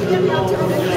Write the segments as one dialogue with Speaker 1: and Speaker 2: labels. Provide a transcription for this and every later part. Speaker 1: Thank you.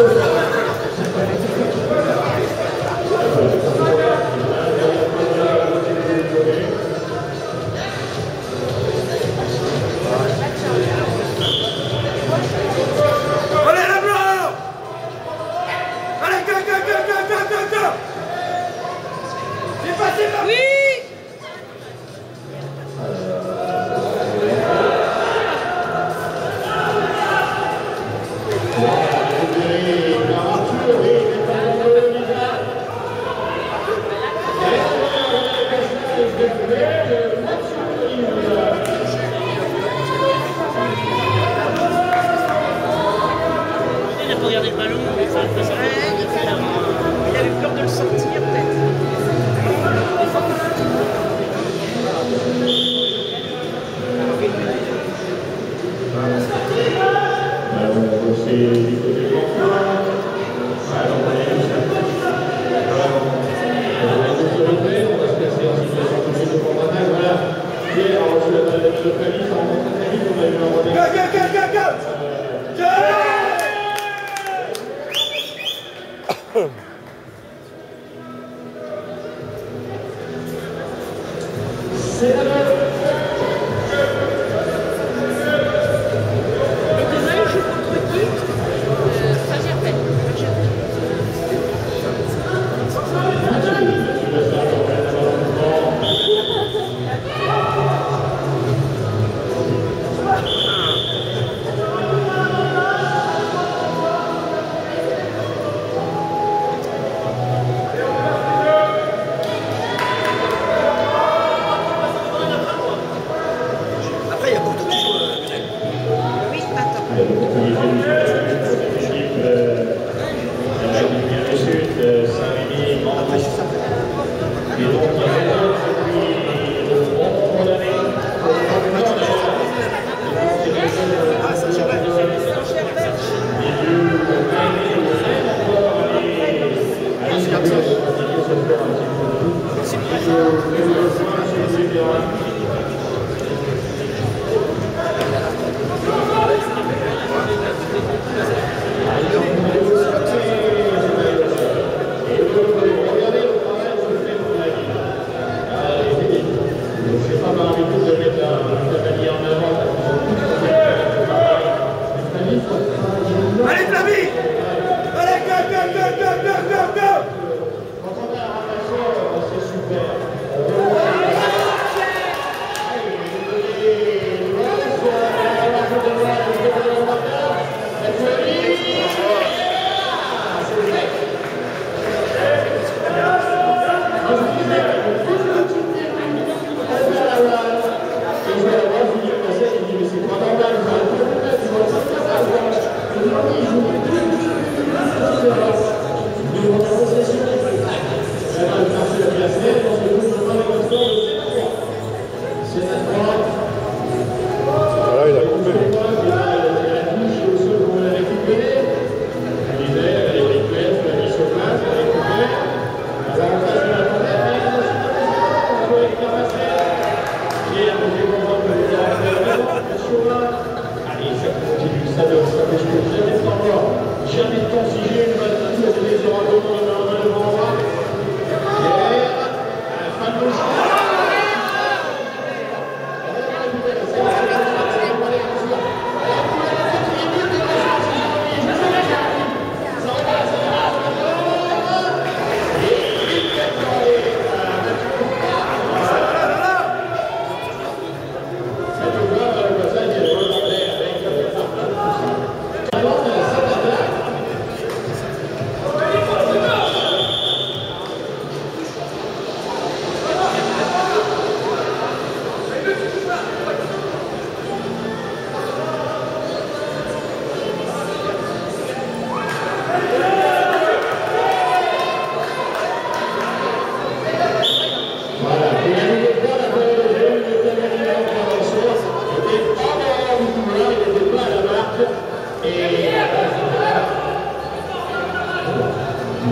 Speaker 1: Thank you. Pour regarder le ballon, il a avait peur de le sortir.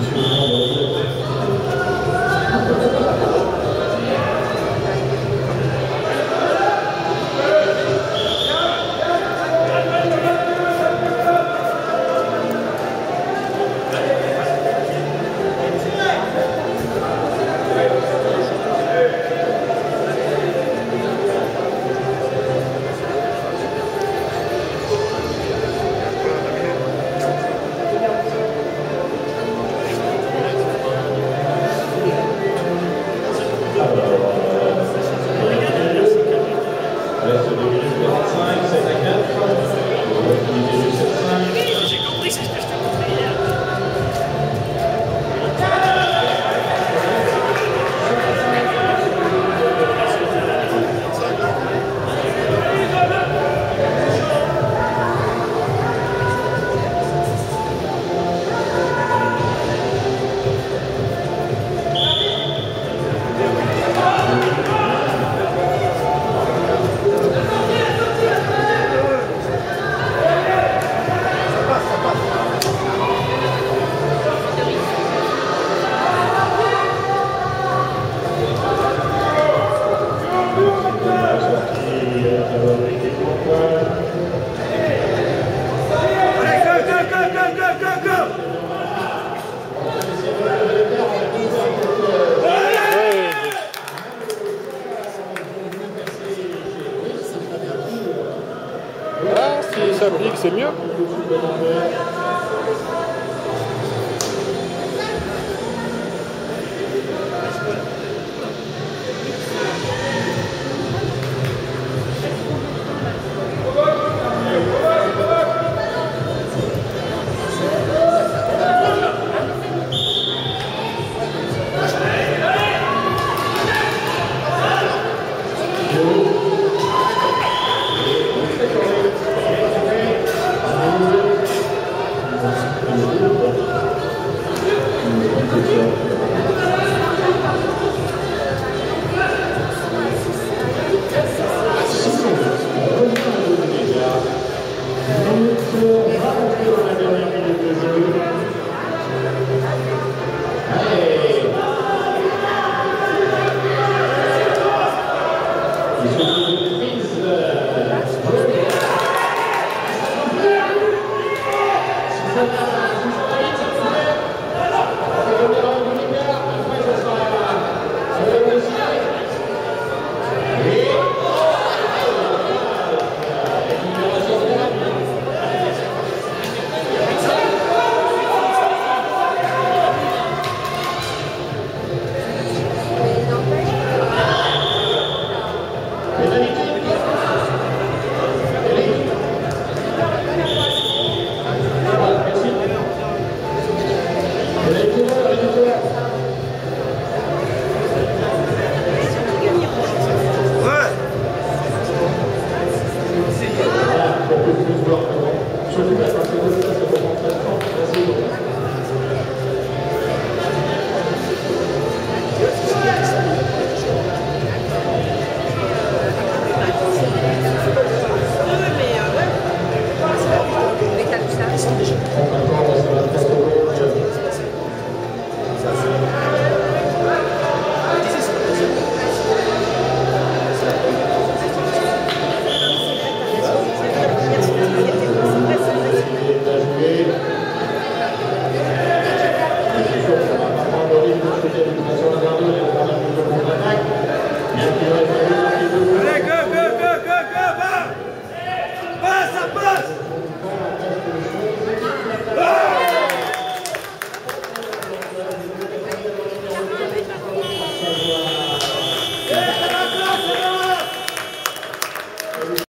Speaker 1: 去，然后我。そうなんだ。